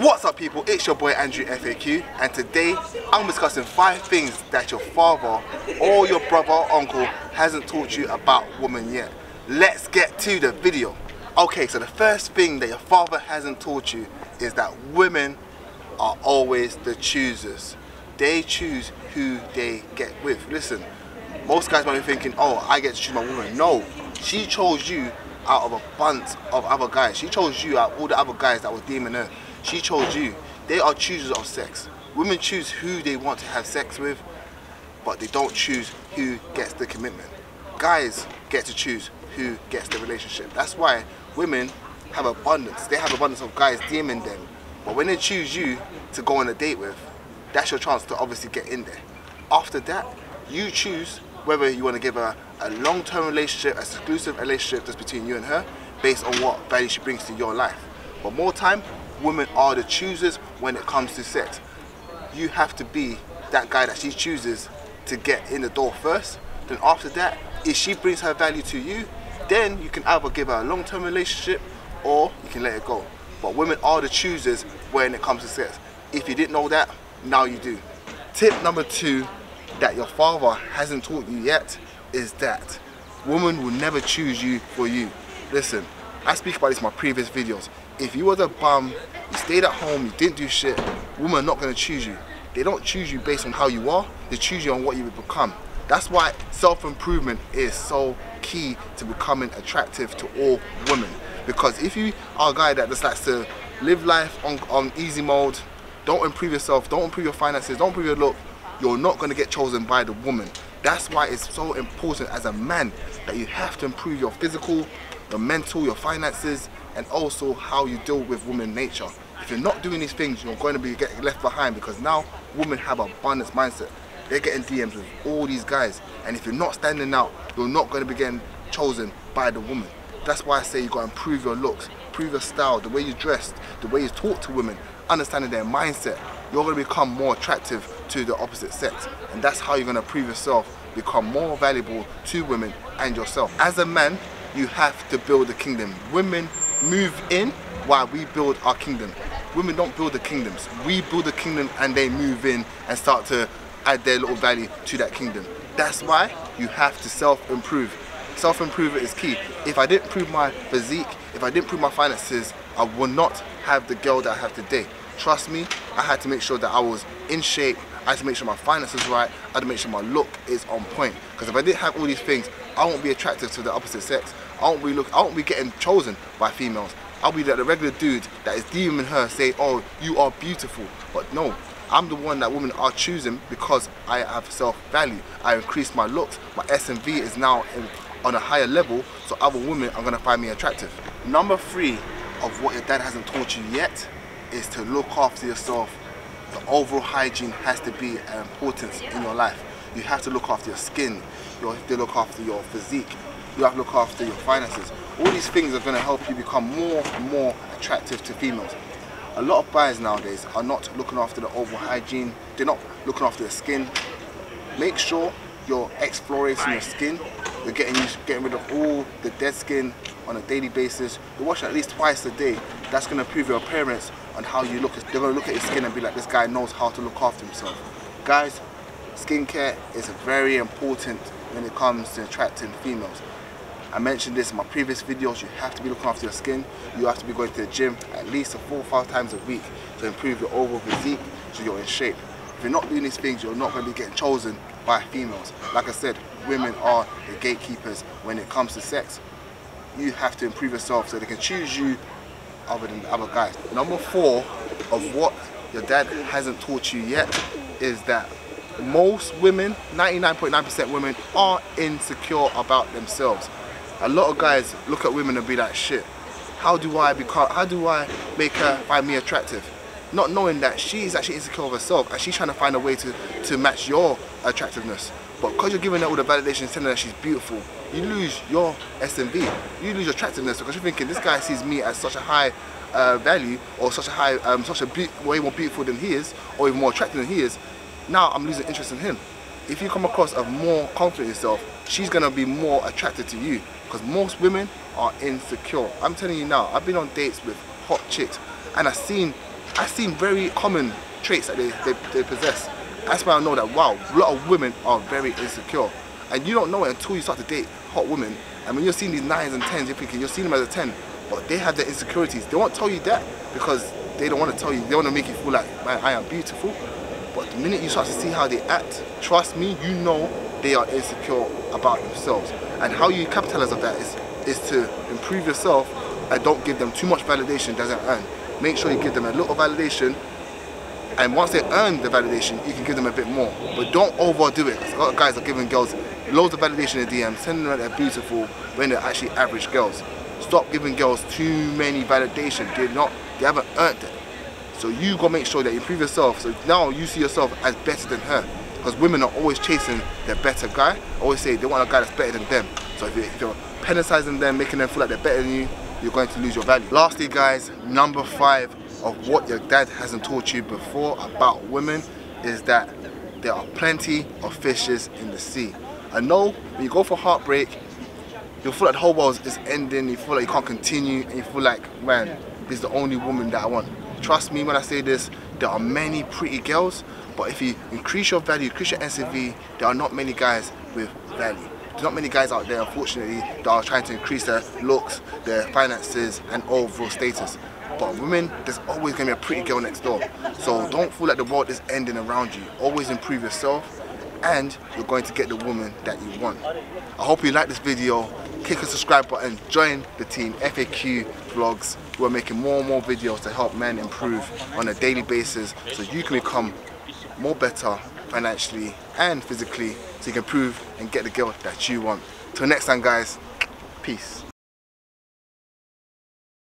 What's up people, it's your boy Andrew FAQ and today I'm discussing 5 things that your father or your brother or uncle hasn't taught you about women yet. Let's get to the video. Okay, so the first thing that your father hasn't taught you is that women are always the choosers. They choose who they get with. Listen, most guys might be thinking, oh, I get to choose my woman. No, she chose you out of a bunch of other guys. She chose you out of all the other guys that were DMing her. She chose you. They are choosers of sex. Women choose who they want to have sex with, but they don't choose who gets the commitment. Guys get to choose who gets the relationship. That's why women have abundance. They have abundance of guys DMing them. But when they choose you to go on a date with, that's your chance to obviously get in there. After that, you choose whether you want to give her a long-term relationship, exclusive relationship that's between you and her, based on what value she brings to your life. But more time, women are the choosers when it comes to sex. You have to be that guy that she chooses to get in the door first. Then after that, if she brings her value to you, then you can either give her a long-term relationship or you can let it go. But women are the choosers when it comes to sex. If you didn't know that, now you do. Tip number two that your father hasn't taught you yet is that women will never choose you for you. Listen, I speak about this in my previous videos. If you was a bum, you stayed at home, you didn't do shit, women are not going to choose you. They don't choose you based on how you are, they choose you on what you will become. That's why self-improvement is so key to becoming attractive to all women. Because if you are a guy that just likes to live life on, on easy mode, don't improve yourself, don't improve your finances, don't improve your look, you're not going to get chosen by the woman. That's why it's so important as a man that you have to improve your physical, your mental, your finances, and also how you deal with women nature. If you're not doing these things, you're going to be getting left behind because now women have a abundance mindset. They're getting DMs with all these guys. And if you're not standing out, you're not going to be getting chosen by the woman. That's why I say you got to improve your looks, improve your style, the way you dress, the way you talk to women, understanding their mindset. You're going to become more attractive to the opposite sex. And that's how you're going to prove yourself, become more valuable to women and yourself. As a man, you have to build a kingdom. Women move in while we build our kingdom. Women don't build the kingdoms. We build the kingdom and they move in and start to add their little value to that kingdom. That's why you have to self-improve. Self-improvement is key. If I didn't improve my physique, if I didn't improve my finances, I would not have the girl that I have today. Trust me, I had to make sure that I was in shape, I had to make sure my finances is right, I had to make sure my look is on point. Because if I didn't have all these things, I won't be attractive to the opposite sex. I won't be look I won't be getting chosen by females. I'll be like the regular dude that is DMing her say, oh, you are beautiful. But no, I'm the one that women are choosing because I have self-value. I increased my looks. My SMV is now in, on a higher level, so other women are gonna find me attractive. Number three of what your dad hasn't taught you yet is to look after yourself. The overall hygiene has to be uh, an importance in your life. You have to look after your skin. You have to look after your physique. You have to look after your finances. All these things are going to help you become more and more attractive to females. A lot of buyers nowadays are not looking after the overall hygiene. They're not looking after their skin. Make sure you're exploring your skin. You're getting getting rid of all the dead skin on a daily basis. You're washing at least twice a day. That's going to improve your appearance and how you look. They're going to look at your skin and be like, this guy knows how to look after himself. Guys, skincare is very important when it comes to attracting females. I mentioned this in my previous videos, you have to be looking after your skin. You have to be going to the gym at least four or five times a week to improve your overall physique so you're in shape. If you're not doing these things, you're not going to be getting chosen by females. Like I said, women are the gatekeepers when it comes to sex. You have to improve yourself so they can choose you other than other guys. Number four of what your dad hasn't taught you yet is that most women, 99.9% women, are insecure about themselves. A lot of guys look at women and be like, shit, how do I become, how do I make her find me attractive? Not knowing that she's actually insecure of herself and she's trying to find a way to, to match your attractiveness. But because you're giving her all the validation telling her she's beautiful, you lose your SMV. You lose your attractiveness because you're thinking this guy sees me as such a high uh, value or such a high, um, such a way more beautiful than he is or even more attractive than he is. Now I'm losing interest in him. If you come across of more confident yourself, she's gonna be more attracted to you because most women are insecure. I'm telling you now, I've been on dates with hot chicks and I've seen I've seen very common traits that they, they, they possess. That's why I know that wow, a lot of women are very insecure. And you don't know it until you start to date hot women. And when you're seeing these nines and tens, you're thinking you're seeing them as a 10, but they have their insecurities. They won't tell you that because they don't want to tell you, they want to make you feel like, man, I am beautiful. But the minute you start to see how they act, trust me, you know they are insecure about themselves. And how you capitalize on that is, is to improve yourself and don't give them too much validation doesn't earn. Make sure you give them a little validation and once they earn the validation, you can give them a bit more. But don't overdo it. A lot of guys are giving girls loads of validation in the DM, sending them that they're beautiful when they're actually average girls. Stop giving girls too many validation. They're not, they haven't earned it. So you gotta make sure that you improve yourself. So now you see yourself as better than her. Because women are always chasing their better guy. Always say they want a guy that's better than them. So if you're, if you're penalizing them, making them feel like they're better than you, you're going to lose your value. Lastly guys, number five of what your dad hasn't taught you before about women is that there are plenty of fishes in the sea. I know when you go for heartbreak, you feel like the whole world is ending, you feel like you can't continue, and you feel like, man, this is the only woman that I want. Trust me when I say this, there are many pretty girls, but if you increase your value, increase your NCV, there are not many guys with value. There's not many guys out there, unfortunately, that are trying to increase their looks, their finances, and overall status. But women, there's always gonna be a pretty girl next door. So don't feel like the world is ending around you. Always improve yourself, and you're going to get the woman that you want. I hope you like this video. Click the subscribe button, join the team FAQ vlogs. We're making more and more videos to help men improve on a daily basis so you can become more better financially and physically so you can improve and get the girl that you want. Till next time guys, peace.